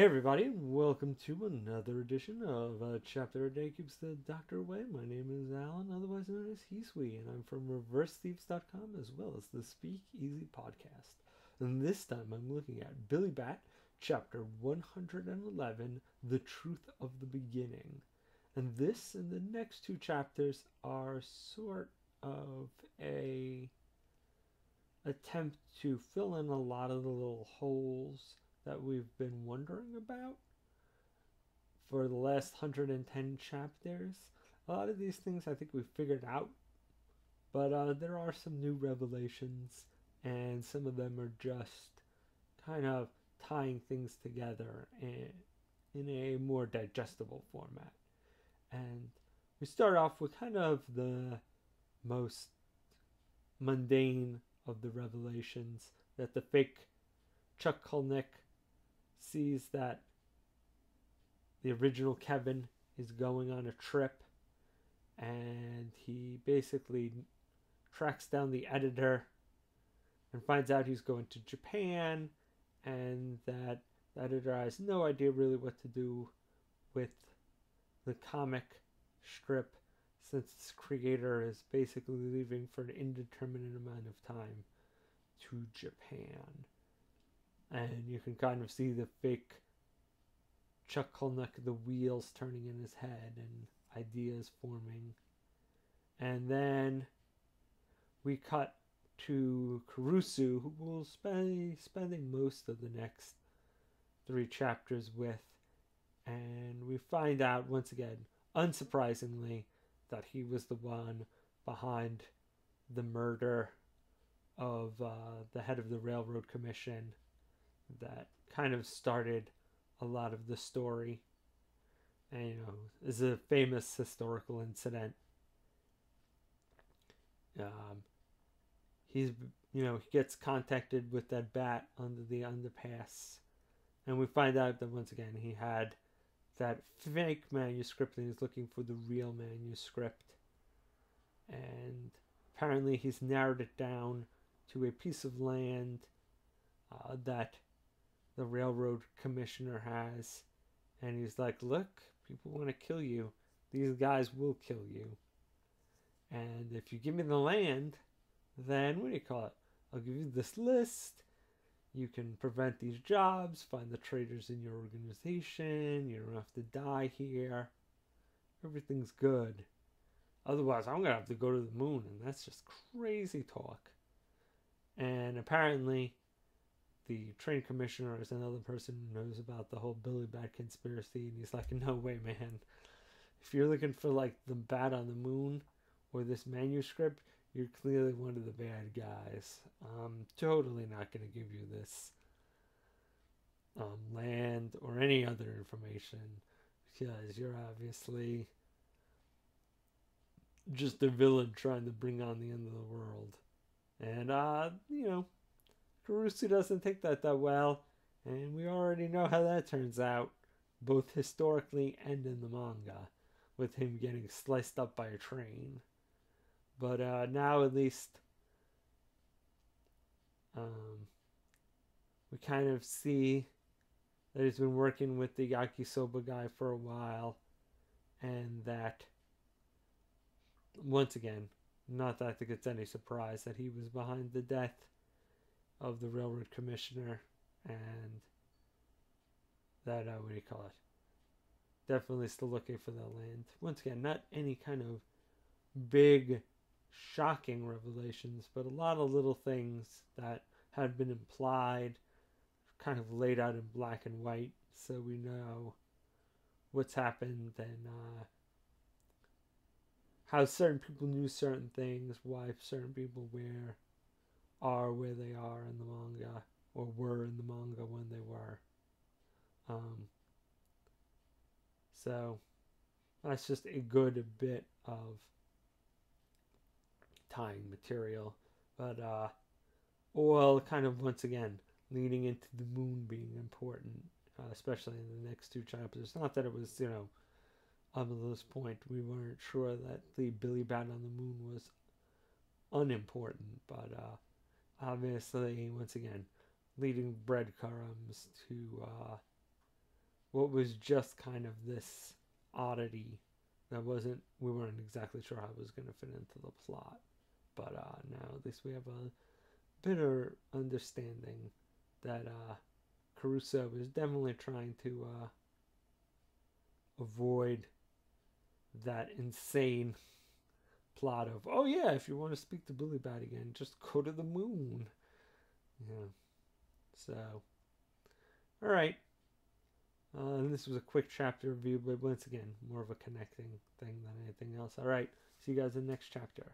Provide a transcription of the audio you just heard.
Hey everybody, and welcome to another edition of uh, Chapter a Day Keeps the Doctor Away. My name is Alan, otherwise known as Hisui, and I'm from ReverseThieves.com as well as the Speak Easy podcast. And this time I'm looking at Billy Bat, Chapter 111, The Truth of the Beginning. And this and the next two chapters are sort of a attempt to fill in a lot of the little holes that we've been wondering about for the last 110 chapters. A lot of these things I think we've figured out, but uh, there are some new revelations, and some of them are just kind of tying things together in, in a more digestible format. And we start off with kind of the most mundane of the revelations that the fake Chuck Kulnick sees that the original Kevin is going on a trip and he basically tracks down the editor and finds out he's going to Japan and that the editor has no idea really what to do with the comic strip since its creator is basically leaving for an indeterminate amount of time to Japan and you can kind of see the fake Chuck Kulnick, the wheels turning in his head and ideas forming. And then we cut to Kurusu, who will be spending most of the next three chapters with. And we find out once again, unsurprisingly, that he was the one behind the murder of uh, the head of the Railroad Commission that kind of started a lot of the story. And, you know, is a famous historical incident. Um, he's, you know, he gets contacted with that bat under the underpass. And we find out that once again he had that fake manuscript and he's looking for the real manuscript. And apparently he's narrowed it down to a piece of land uh, that the railroad commissioner has. And he's like, Look, people want to kill you. These guys will kill you. And if you give me the land, then what do you call it? I'll give you this list. You can prevent these jobs, find the traitors in your organization. You don't have to die here. Everything's good. Otherwise, I'm going to have to go to the moon, and that's just crazy talk. And apparently, the train commissioner is another person who knows about the whole Billy Bat conspiracy, and he's like, "No way, man! If you're looking for like the bat on the moon or this manuscript, you're clearly one of the bad guys. I'm totally not going to give you this um, land or any other information because you're obviously just a villain trying to bring on the end of the world." And uh, you know, Kurusu doesn't take that that well, and we already know how that turns out, both historically and in the manga, with him getting sliced up by a train. But uh, now at least um, we kind of see that he's been working with the Yakisoba guy for a while, and that once again, not that I think it's any surprise that he was behind the death of the railroad commissioner and that uh, what do you call it? Definitely still looking for that land. Once again, not any kind of big, shocking revelations, but a lot of little things that had been implied, kind of laid out in black and white, so we know what's happened and uh, how certain people knew certain things, why certain people were are where they are in the manga or were in the manga when they were. Um, so that's just a good bit of tying material. But uh well kind of once again leading into the moon being important, uh, especially in the next two chapters. Not that it was, you know, up to this point we weren't sure that the Billy Bat on the moon was unimportant, but uh obviously, once again, leading breadcrumbs to uh, what was just kind of this oddity that wasn't we weren't exactly sure how it was going to fit into the plot. But uh now at least we have a better understanding that uh Kurusu is definitely trying to uh avoid that insane plot of oh yeah if you want to speak to billy bat again just go to the moon yeah so all right uh, and this was a quick chapter review, but once again, more of a connecting thing than anything else. All right, see you guys in the next chapter.